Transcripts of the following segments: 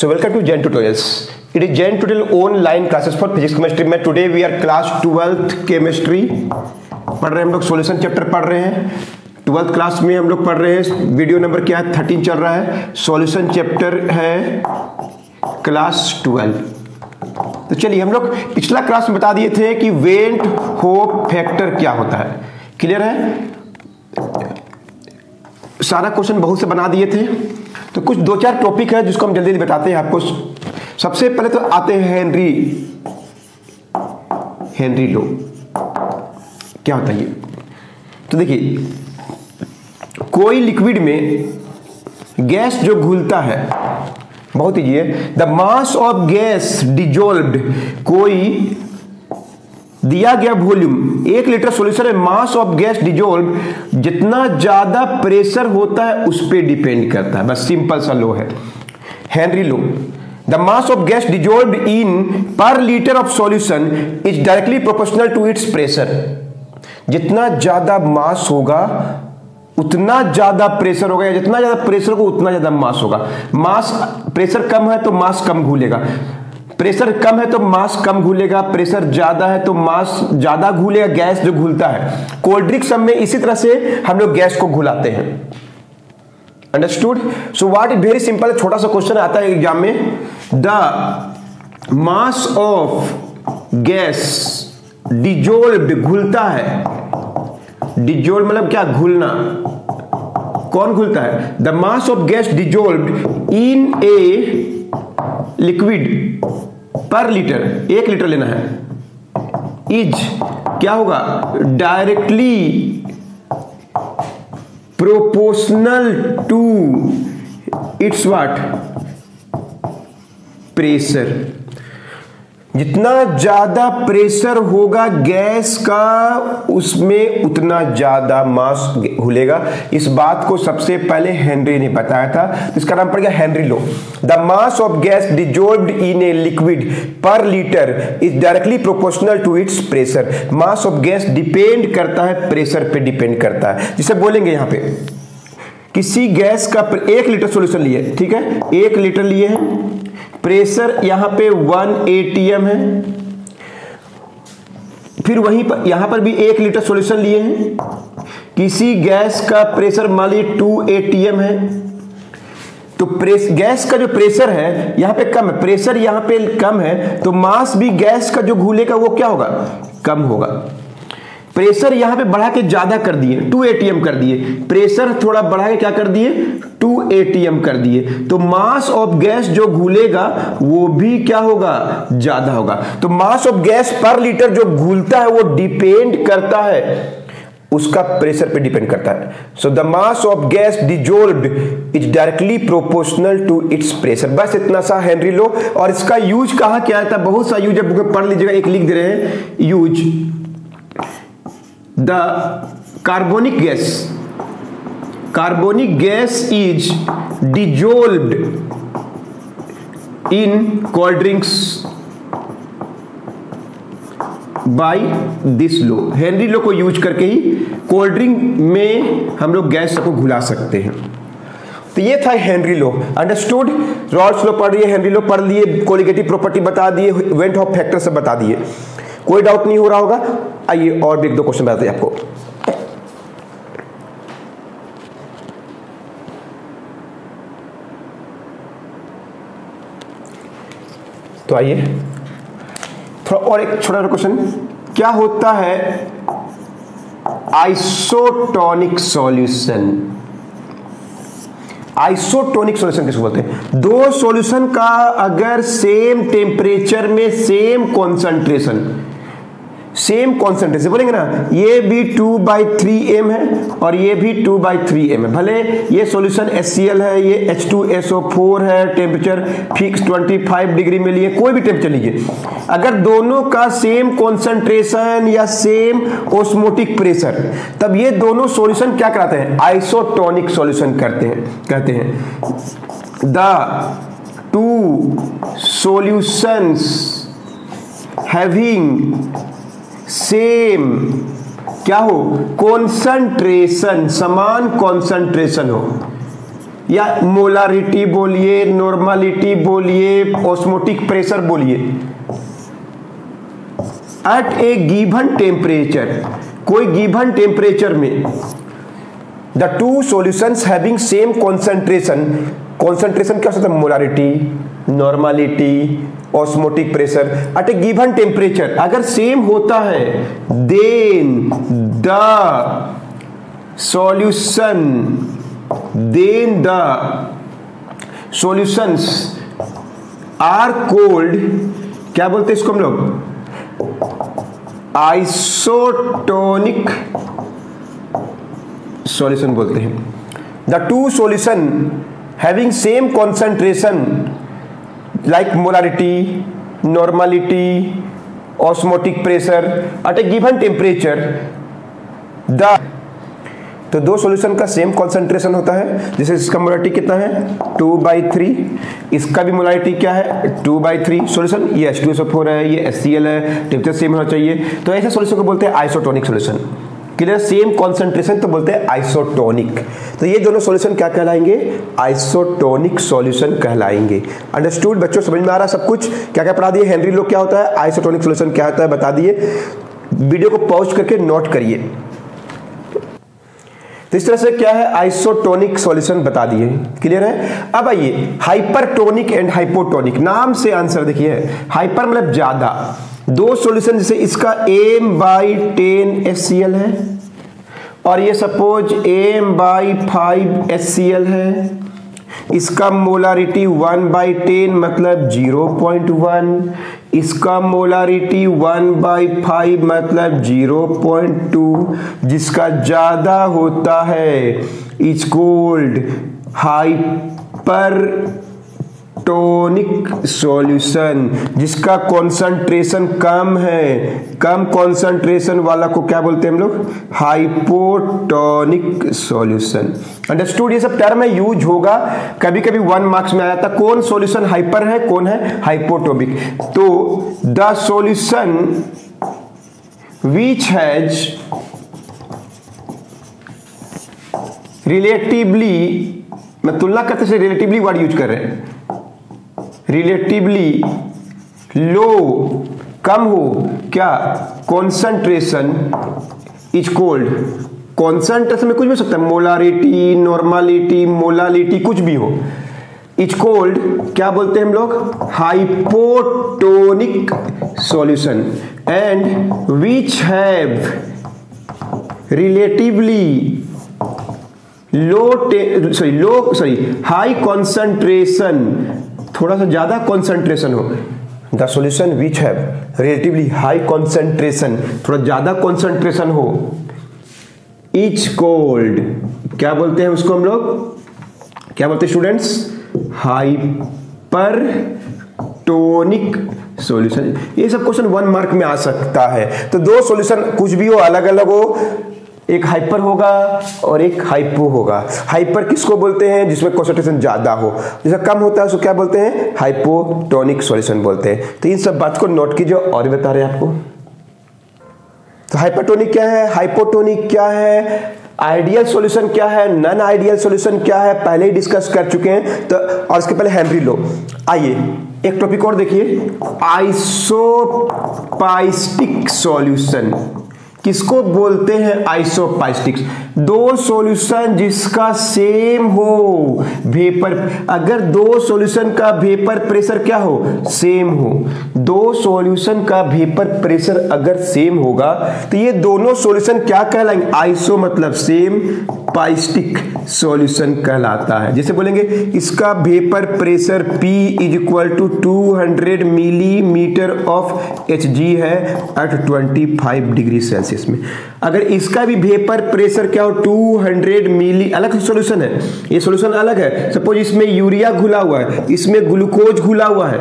So, welcome to Gen Tutorials. It is Gen Tutorial online classes for physics chemistry. में today we are class 12th chemistry. पढ़ रहे हैं हम लोग solution chapter पढ़ रहे हैं। ट्वेल्थ क्लास में हम लोग पढ़ रहे हैं। वीडियो नंबर क्या है? थर्टीन चल रहा है। सॉल्यूशन चैप्टर है क्लास ट्वेल्व तो चलिए, हम लोग पिछला क्लास में बता दिए थे कि वेंट होप फैक्टर क्या होता है। क्लियर है? सारा क्वेश्चन बहुत से बना दिए थे। तो कुछ दो चार टॉपिक है जिसको हम जल्दी जल्दी बताते हैं आपको। सबसे पहले तो आते हैं हेनरी। हेनरी लो। क्या होता है ये? तो देखिए, कोई लिक्विड में गैस जो घुलता है, बहुत ही है। The mass of gas dissolved कोई दिया गया वॉल्यूम, एक लीटर सॉल्यूशन में मास ऑफ़ गैस डिजोल्व, जितना ज़्यादा प्रेशर होता है, उस पर डिपेंड करता है। बस सिंपल सा लो है। Henry law, the mass of gas dissolve in per litre of solution is directly proportional to its pressure. जितना ज़्यादा मास होगा, उतना ज़्यादा प्रेशर होगा, या जितना ज़्यादा प्रेशर होगा, उतना ज़्यादा मास होगा। मास, प्रेशर कम है तो मास कम घूलेगा। प्रेशर कम है तो मास कम घूलेगा, प्रेशर ज़्यादा है तो मास ज़्यादा घूलेगा, गैस जो घुलता है। कोल्ड ड्रिंक सब में इसी तरह से हम लोग गैस को घुलाते हैं। Understood so what is very simple छोटा सा क्वेश्चन आता है एग्ज़ाम में। The mass of gas dissolve घुलता है। डिजोल्व मतलब क्या? घुलना। कौन घुलता है? The mass of gas dissolve in a liquid per litre, एक लीटर लेना है। इज़, क्या होगा? Directly proportional to its what pressure. जितना ज़्यादा प्रेशर होगा गैस का, उसमें उतना ज़्यादा मास घुलेगा। इस बात को सबसे पहले हेनरी ने बताया था। तो इसका नाम पड़ गया Henry law. The mass of gas dissolve in a liquid per litre is directly proportional to its pressure mass of gas depend करता है प्रेशर पे डिपेंड करता है। जिसे बोलेंगे यहाँ पे। किसी गैस का एक लीटर सोल्यूशन लिए, ठीक है? एक लीटर लिए हैं। प्रेशर यहाँ पे वन एटीएम है। फिर वहीं पर, यहाँ पर भी एक लीटर सॉल्यूशन लिए हैं। किसी गैस का प्रेशर, मान लीजिए टू एटीएम है तो प्रेस गैस का जो प्रेशर है, यहाँ पे कम है। प्रेशर यहाँ पे कम है तो मास भी गैस का जो घूलेगा वो क्या होगा? कम होगा। प्रेशर यहाँ पे बढ़ा के ज़्यादा कर दिए टू एटीएम कर दिए। प्रेशर थोड़ा बढ़ा के क्या कर दिए? टू एटीएम कर दिए। तो मास ऑफ़ गैस जो घूलेगा, वो भी क्या होगा? ज़्यादा होगा। तो mass of gas per litre जो घूलता है, वो डिपेंड करता है। उसका प्रेशर पे डिपेंड करता है। So the mass of gas dissolve is directly proportional to its pressure बस इतना सा हेनरी लो। और इसका यूज़ कहा क्या था? बहुत सा यूज़ बुक पढ़ लीजिएगा। एक लिख दे रहे हैं। Use the carbonic gas carbonic gas is dissolved in cold drinks by this law Henry law को यूज़ करके ही कोल्ड ड्रिंक में हम लोग गैस को घुला सकते हैं। तो ये था Henry law understood Raoult's law पढ़ लिए हेनरी लो पढ़ लिए कोलिगेटिव प्रॉपर्टी बता दिए वेंट ऑफ़ फैक्टर से बता दिए। कोई डाउट नहीं हो रहा होगा। आइए और भी एक दो क्वेश्चन बताते हैं आपको। तो आइए। थोड़ा और एक छोटा सा क्वेश्चन। क्या होता है आइसोटोनिक सॉल्यूशन? आइसोटोनिक सॉल्यूशन किसको बोलते हैं? दो सॉल्यूशन का अगर सेम टेम्परेचर में सेम कॉन्सेंट्रेशन सेम कॉन्सेंट्रेशन बोलेंगे ना, ये भी टू बाई थ्री एम है और ये भी टू बाई थ्री एम है। भले ये सॉल्यूशन एस है, ये H two S O four है temperature fix twenty five degree में लिए, कोई भी टेम्परेचर लीजिए। अगर दोनों का सेम कॉन्सेंट्रेशन या सेम ओस्मोटिक प्रेशर तब ये दोनों सॉल्यूशन क्या कराते हैं? आइसोटोनिक सॉल्यूशन करते हैं। कहते हैं the two solutions having same. क्या हो? कॉन्सेंट्रेशन समान कॉन्सेंट्रेशन हो। या मोलारिटी बोलिए नॉर्मलिटी बोलिए ऑस्मोटिक प्रेशर बोलिए। एट ए गिवन टेम्परेचर कोई गिवन टेम्परेचर में the two solutions having same concentration concentration क्या होता है? Molarity normality osmotic pressure at a given temperature अगर सेम होता है then the solution then the solutions are called क्या बोलते हैं इसको हम लोग? आइसोटोनिक सॉल्यूशन बोलते हैं। The two solution having same concentration like molarity normality osmotic pressure at a given temperature the तो दो सॉल्यूशन का सेम कॉन्सेंट्रेशन होता है, जैसे इसका मोलारिटी कितना है? टू बाई थ्री इसका भी मोलारिटी क्या है? टू बाई थ्री सोल्यूशन ये एच टू एस फोर है, ये एस सी एल है टेम्परेचर सेम होना चाहिए। तो ऐसे सॉल्यूशन को बोलते हैं isotonic solution clear same concentration तो बोलते हैं आइसोटोनिक तो ये दोनों सॉल्यूशन क्या कहलाएँगे? आइसोटोनिक सॉल्यूशन कहलाएँगे. अंडरस्टूड बच्चों, समझ में आ रहा सब कुछ? क्या क्या पढ़ा दिए? हेनरी लोग क्या होता है? आइसोटोनिक सॉल्यूशन क्या होता है? बता दिए. वीडियो को पॉज करके नोट करिए. तो इस तरह से क्या है? आइसोटोनिक सॉल्यूशन बता दिए. क्लियर है? अब आइए. हाइपरटोनिक एंड हाइपोटोनिक नाम से आंसर देखिए. हाइपर मतलब ज़्यादा. दो सॉल्यूशन जैसे इसका M by ten S C L है, और ये suppose M by five S C L है, इसका मोलारिटी वन बाई टेन मतलब ज़ीरो पॉइंट वन इसका मोलारिटी वन बाई फाइव मतलब ज़ीरो पॉइंट टू जिसका ज़्यादा होता है is called hypertonic solution जिसका कॉन्सेंट्रेशन कम है। कम कॉन्सेंट्रेशन वाला को क्या बोलते हैं हम लोग? हाइपोटोनिक सॉल्यूशन अंडरस्टूड ये सब टर्म है यूज़ होगा। कभी कभी वन मार्क्स में आया था, कौन सॉल्यूशन हाइपर है, कौन है? हाइपोटोमिक तो the solution which has relatively मैं तुलना करते से रिलेटिवली वर्ड यूज़ कर रहे हैं। रिलेटिवली लो कम हो, क्या कॉन्सेंट्रेशन इज़ कोल्ड कॉन्सेंट्रेशन में कुछ भी हो सकता है। मोलारिटी नॉर्मालिटी मोलालिटी कुछ भी हो। इज़ कोल्ड क्या बोलते हैं हम लोग? Hypotonic solution and which have relatively low sorry low sorry high concentration थोड़ा सा ज़्यादा कॉन्सेंट्रेशन हो। The solution which have relatively high concentration थोड़ा ज़्यादा कॉन्सेंट्रेशन हो। इच कोल्ड क्या बोलते हैं उसको हम लोग? क्या बोलते हैं स्टूडेंट्स हाइपर टोनिक सॉल्यूशन ये सब क्वेश्चन वन मार्क में आ सकता है। तो दो सॉल्यूशन कुछ भी हो अलग अलग हो एक हाइपर होगा और एक हाइपो होगा। हाइपर किसको बोलते हैं? जिसमें कॉन्सेंट्रेशन ज़्यादा हो। जिसका कम होता है, उसको क्या बोलते हैं? हाइपोटोनिक सॉल्यूशन बोलते हैं। तो इन सब बात को नोट कीजिए और बता रहे हैं आपको। तो हाइपरटोनिक क्या है? हाइपोटोनिक क्या है? आइडियल सॉल्यूशन क्या है? नॉन आइडियल सॉल्यूशन क्या है? पहले ही डिस्कस कर चुके हैं। तो और इसके पहले हेनरी लो। आइए, एक टॉपिक और देखिए। आइसोपाइस्टिक सॉल्यूशन किसको बोलते हैं आइसोपाइस्टिक्स दो सॉल्यूशन जिसका सेम हो वेपर अगर दो सॉल्यूशन का वेपर प्रेशर क्या हो? सेम हो। दो सॉल्यूशन का वेपर प्रेशर अगर सेम होगा तो ये दोनों सॉल्यूशन क्या कहलाएँगे? आइसो मतलब सेम पाइस्टिक सॉल्यूशन कहलाता है। जैसे बोलेंगे, इसका vapour pressure P is equal to 200 millimetre of H है एट 25 डिग्री सेल्सियस में। अगर इसका भी वेपर प्रेशर क्या हो 200 मिली, अलग सॉल्यूशन है। ये सॉल्यूशन अलग है। सपोज़ इसमें यूरिया घुला हुआ है, इसमें ग्लूकोज घुला हुआ है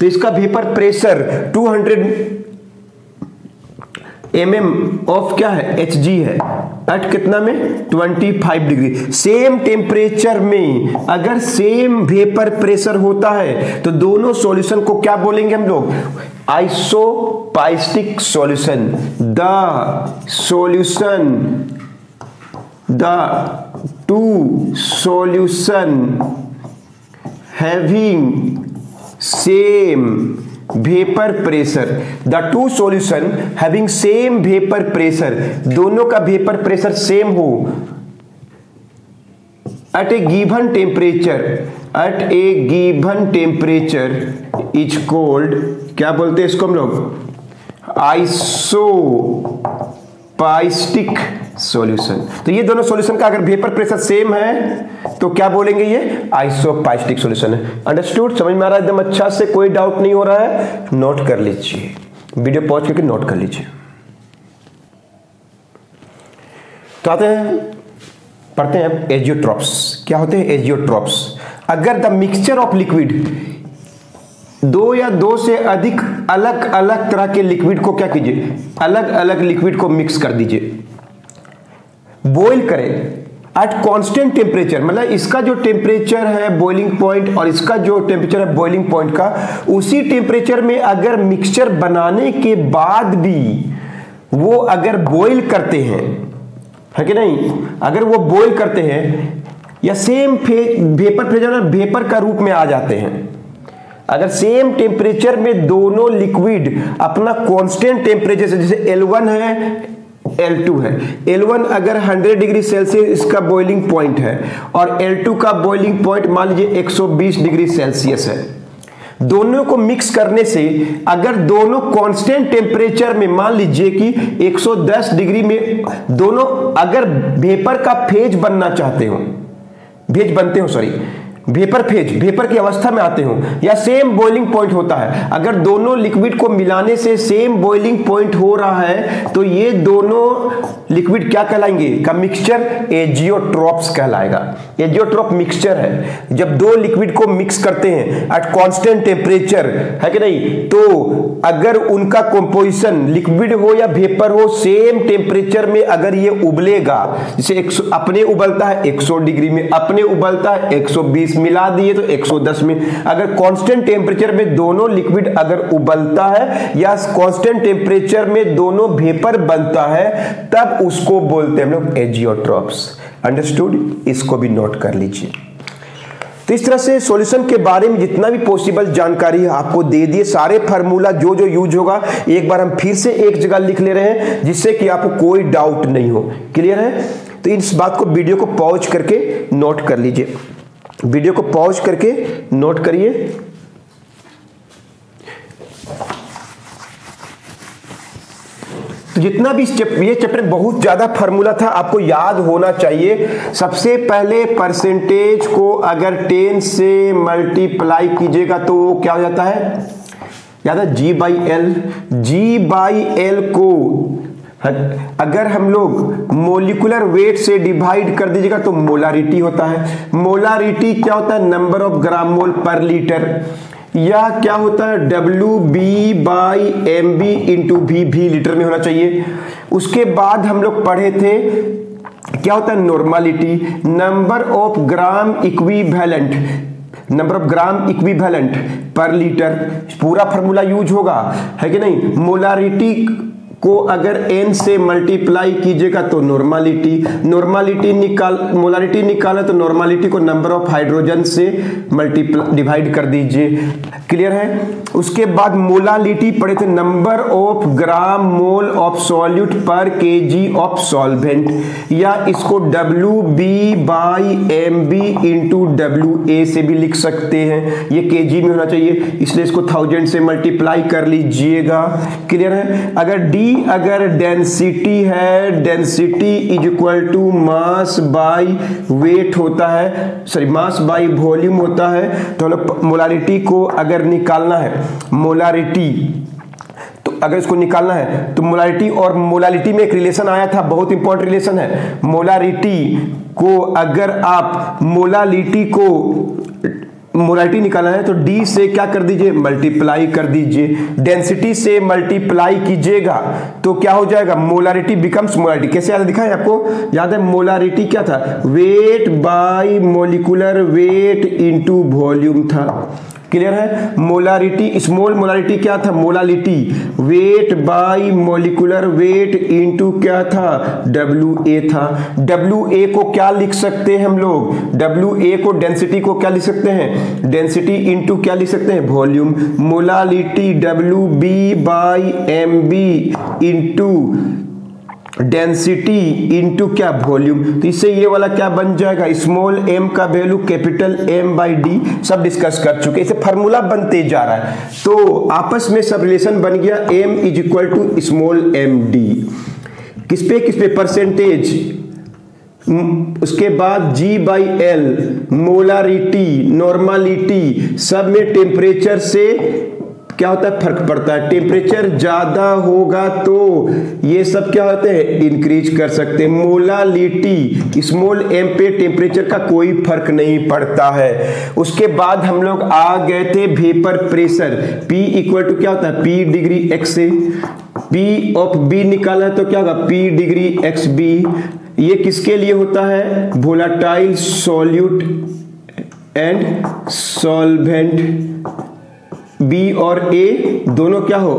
तो इसका vapour pressure 200 M M of क्या है? एच जी है। एट कितना में? 25 डिग्री सेम टेम्परेचर में अगर सेम वेपर प्रेशर होता है तो दोनों सॉल्यूशन को क्या बोलेंगे हम लोग? Isopiestic solution the solution the two solution having same vapour pressure. The two solution having same vapour pressure. दोनों का वेपर प्रेशर सेम हो। At a given temperature at a given temperature is called क्या बोलते हैं इसको हम लोग? Iso पाइस्टिक solution तो ये दोनों सॉल्यूशन का अगर वेपर प्रेशर सेम है तो क्या बोलेंगे ये? आइसोपाइस्टिक सॉल्यूशन है अंडरस्टूड समझ में आ रहा है? एकदम अच्छा से कोई डाउट नहीं हो रहा है? नोट कर लीजिए। वीडियो पॉज करके नोट कर लीजिए। तो आते हैं, पढ़ते हैं एजियोट्रॉप्स। क्या होते हैं एजियोट्रॉप्स? अगर द मिक्सचर ऑफ़ लिक्विड दो या दो से अधिक अलग अलग तरह के लिक्विड को क्या कीजिए? अलग अलग लिक्विड को मिक्स कर दीजिए। बॉइल करें एट कांस्टेंट टेम्परेचर मतलब इसका जो टेम्परेचर है बॉइलिंग पॉइंट और इसका जो टेम्परेचर है बॉइलिंग पॉइंट का, उसी टेम्परेचर में अगर मिक्सचर बनाने के बाद भी वो अगर बॉइल करते हैं, है कि नहीं? अगर वो बॉइल करते हैं, या सेम वेपर प्रेशर वेपर का रूप में आ जाते हैं। अगर सेम टेम्परेचर में दोनों लिक्विड अपना कांस्टेंट टेम्परेचर से, जैसे L1 है L2 है। L1 अगर 100 डिग्री सेल्सियस इसका बॉइलिंग पॉइंट है, और L2 का बॉइलिंग पॉइंट मान लीजिए 120 डिग्री सेल्सियस है। दोनों को मिक्स करने से अगर दोनों कांस्टेंट टेम्परेचर में, मान लीजिए कि 110 डिग्री में दोनों अगर वेपर का फ़ेज़ बनना चाहते हो भेज बनते हो सॉरी वेपर फ़ेज़ वेपर की अवस्था में आते हो, या सेम बॉइलिंग पॉइंट होता है। अगर दोनों लिक्विड को मिलाने से सेम बॉइलिंग पॉइंट हो रहा है तो ये दोनों लिक्विड क्या कहलाएँगे? का मिक्सचर एजियोट्रॉप्स कहलाएगा। एजियोट्रॉप मिक्सचर है। जब दो लिक्विड को मिक्स करते हैं एट कांस्टेंट टेम्परेचर है कि नहीं? तो अगर उनका कंपोजिशन लिक्विड हो या वेपर हो सेम टेम्परेचर में अगर ये उबलेगा, जैसे अपने उबलता है 100 डिग्री में अपने उबलता है 120 मिला दिए तो 110 में। अगर कांस्टेंट टेम्परेचर में दोनों लिक्विड अगर उबलता है या कांस्टेंट टेम्परेचर में दोनों वेपर बनता है, तब उसको बोलते हैं हम लोग एजियोट्रॉप्स। अंडरस्टूड इसको भी नोट कर लीजिए। तो इस तरह से सॉल्यूशन के बारे में जितना भी पॉसिबल जानकारी आपको दे दिए, सारे फार्मूला जो जो यूज़ होगा, एक बार हम फिर से एक जगह लिख ले रहे हैं, जिससे कि आपको कोई डाउट नहीं हो। क्लियर है? तो इस बात को वीडियो को पॉज करके नोट कर लीजिए। वीडियो को पॉज करके नोट करिए तो जितना भी ये चैप्टर बहुत ज़्यादा फार्मूला था, आपको याद होना चाहिए। सबसे पहले परसेंटेज को अगर टेन से मल्टीप्लाई कीजिएगा तो क्या हो जाता है? याद है G by L G by L को अगर हम लोग मोलिकुलर वेट से डिवाइड कर दीजिएगा तो मोलारिटी होता है। मोलारिटी क्या होता है? नंबर ऑफ़ ग्राम मोल पर लीटर या क्या होता है? W B by M B into भी भी लीटर में होना चाहिए। उसके बाद हम लोग पढ़े थे, क्या होता है? Normality number of gram equivalent number of gram equivalent पर लीटर पूरा फॉर्मूला यूज़ होगा, है कि नहीं? मोलारिटी को अगर n से मल्टीप्लाई कीजिएगा तो नॉर्मालिटी नॉर्मालिटी निकाल मोलारिटी निकाले तो नॉर्मालिटी को नंबर ऑफ़ हाइड्रोजन से मल्टीप्लाई डिवाइड कर दीजिए। क्लियर है? उसके बाद मोलालिटी पढ़े थे number of gram mole of solute पर केजी ऑफ़ सॉल्वेंट या इसको W B by M B into W A से भी लिख सकते हैं। ये केजी में होना चाहिए, इसलिए इसको थाउज़ेंड से मल्टीप्लाई कर लीजिएगा। क्लियर है? अगर डी अगर डेंसिटी है density is equal to mass by weight होता है सॉरी मास बाई वॉल्यूम होता है तो हम मोलारिटी को अगर निकालना है मोलारिटी तो अगर इसको निकालना है तो मोलारिटी और मोलालिटी में एक रिलेशन आया था, बहुत इंपॉर्टेंट रिलेशन है। मोलारिटी को अगर आप मोलालिटी को मोलालिटी निकालना है तो D से क्या कर दीजिए? मल्टीप्लाई कर दीजिए। डेंसिटी से मल्टीप्लाई कीजिएगा तो क्या हो जाएगा? मोलारिटी बिकम्स मोलारिटी कैसे याद दिखा है आपको? याद है मोलारिटी क्या था? Weight by molecular weight into volume था। क्लियर है? मोलारिटी स्मॉल मोलारिटी क्या था? Molality weight by molecular weight into क्या था? डब्ल्यू ए था. डब्ल्यू ए को क्या लिख सकते हैं हम लोग? डब्ल्यू ए को डेंसिटी को क्या लिख सकते हैं? डेंसिटी इनटू क्या लिख सकते हैं? Volume molality W B by M B into density into क्या? वॉल्यूम तो इससे ये वाला क्या बन जाएगा? स्मॉल एम का value capital M by D सब डिस्कस कर चुके इसे फार्मूला बनते जा रहा है। तो आपस में सब रिलेशन बन गया। M is equal to small M D किस पे? किस पे? परसेंटेज उसके बाद G by L molarity normality सब में टेम्परेचर से क्या होता है? फ़र्क पड़ता है। टेम्परेचर ज़्यादा होगा तो ये सब क्या होते हैं? इंक्रीज कर सकते हैं। मोलालिटी स्मॉल एम पे टेम्परेचर का कोई फ़र्क नहीं पड़ता है। उसके बाद हम लोग आ गए थे vapour pressure P equal to क्या होता है? P डिग्री एक्स से। P ऑफ़ बी निकाला है तो क्या होगा? पी डिग्री एक्स बी ये किसके लिए होता है? Volatile solute and solvent B और ए दोनों क्या हो?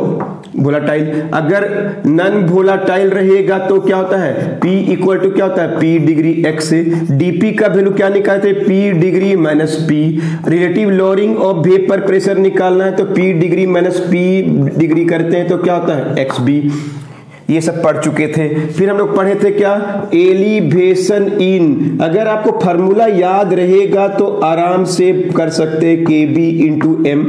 वोलाटाइल अगर नन वोलाटाइल रहेगा तो क्या होता है? P इक्वल टू क्या होता है? P डिग्री x dP का वैल्यू क्या निकालते हैं? P degree minus P relative lowering of vapour pressure निकालना है तो P degree minus P degree करते हैं तो क्या होता है? बी ये सब पढ़ चुके थे। फिर हम लोग पढ़े थे क्या? एलिवेशन इन अगर आपको फार्मूला याद रहेगा तो आराम से कर सकते K B into M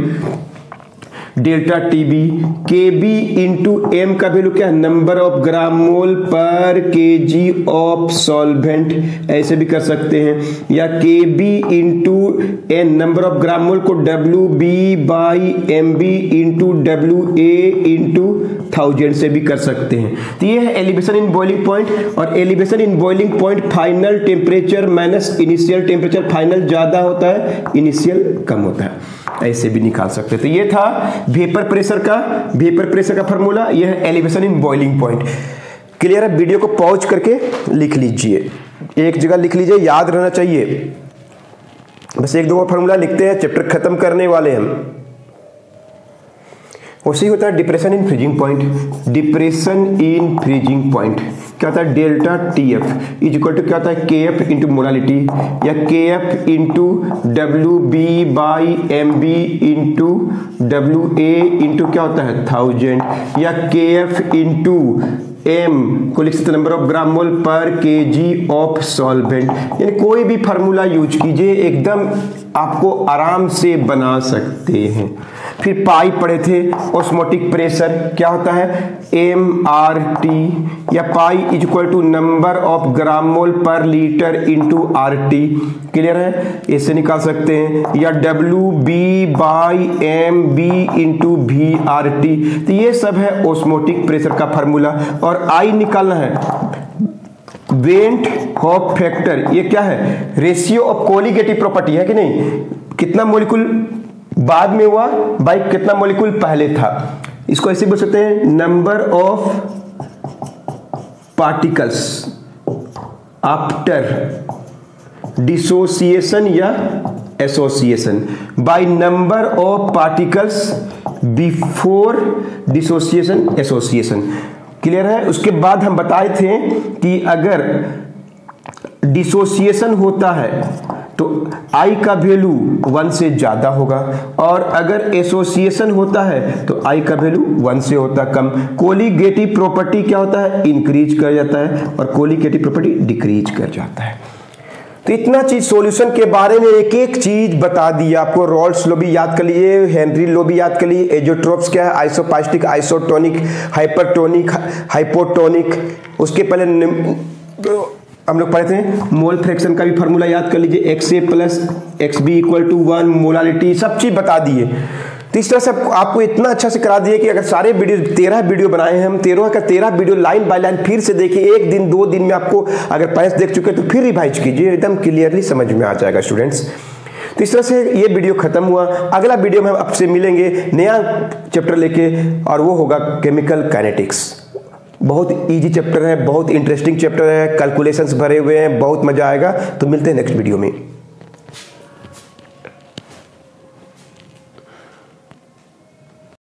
delta TB K B into M का वैल्यू क्या है? नंबर ऑफ़ ग्राम मोल पर के जी ऑफ़ सॉल्वेंट ऐसे भी कर सकते हैं। या K B into N number of gram mole को W B by M B into W A into thousand से भी कर सकते हैं। तो ये है एलिवेशन इन बॉइलिंग पॉइंट और elevation in boiling point final temperature minus initial temperature final ज़्यादा होता है इनिशियल कम होता है। ऐसे भी निकाल सकते तो ये था वेपर प्रेशर का वेपर प्रेशर का फॉर्मूला यह है elevation in boiling point clear है? वीडियो को पॉज करके लिख लीजिए। एक जगह लिख लीजिए, याद रहना चाहिए। बस एक दो फॉर्मूला लिखते हैं चैप्टर खत्म करने वाले हम उसी होता है depression in freezing point depression in freezing point क्या होता है? Delta T F is equal to क्या होता है? के एफ़ इंटू मोरालिटी या K F into W B by M B into W A into क्या होता है? थाउज़ेंड या के एफ़ इंटू एम को लिख सकते नंबर ऑफ़ ग्राम मोल पर के जी ऑफ़ सॉल्वेंट यानी कोई भी फार्मूला यूज़ कीजिए, एकदम आपको आराम से बना सकते हैं। फिर पाई पढ़े थे ऑस्मोटिक प्रेशर क्या होता है? एम आर टी या pi is equal to number of gram mole पर litre into R T clear है? इसे निकाल सकते हैं। या W B by M B into V R T तो ये सब है ऑस्मोटिक प्रेशर का फार्मूला और आई निकालना है। वेंट हॉप फैक्टर, ये क्या है? रेशियो ऑफ़ कोलिगेटिव प्रॉपर्टी है कि नहीं? कितना मोलिकुल बाद में हुआ बाई कितना मोलिकुल पहले था? इसको ऐसे बोल सकते हैं number of particles after dissociation या association by number of particles before dissociation association clear है? उसके बाद हम बताए थे कि अगर डिसोसिएशन होता है तो आई का वैल्यू वन से ज़्यादा होगा। और अगर एसोसिएशन होता है तो आई का वैल्यू वन से होता कम। कोलिगेटिव प्रॉपर्टी क्या होता है? इंक्रीज कर जाता है और कोलिगेटिव प्रॉपर्टी डिक्रीज कर जाता है। तो इतना चीज़ सॉल्यूशन के बारे में एक एक चीज़ बता दी आपको। रॉल्स लो भी याद कर लिए हेनरी लो भी याद कर लिए। एजोट्रोप्स क्या है? आइसोपास्टिक आइसोटोनिक हाइपरटोनिक हाइपोटोनिक उसके पहले हम लोग पढ़े थे, मोल फ्रैक्शन का भी फॉर्मूला याद कर लीजिए X A plus X B equal to one molality सब चीज़ बता दिए। तो इस तरह से आपको इतना अच्छा से करा दिए कि अगर सारे वीडियो, तेरह वीडियो बनाए हैं हम, तेरह का तेरह वीडियो लाइन बाय लाइन फिर से देखिए, एक दिन, दो दिन में आपको अगर पैस देख चुके तो फिर रिवाइज कीजिए, एकदम क्लियरली समझ में आ जाएगा स्टूडेंट्स तो इस तरह से ये वीडियो खत्म हुआ। अगला वीडियो में हम आपसे मिलेंगे नया चैप्टर लेके, और वो होगा केमिकल काइनेटिक्स बहुत इजी चैप्टर है, बहुत इंटरेस्टिंग चैप्टर है कैलकुलेशंस भरे हुए हैं, बहुत मज़ा आएगा। तो मिलते हैं नेक्स्ट वीडियो में।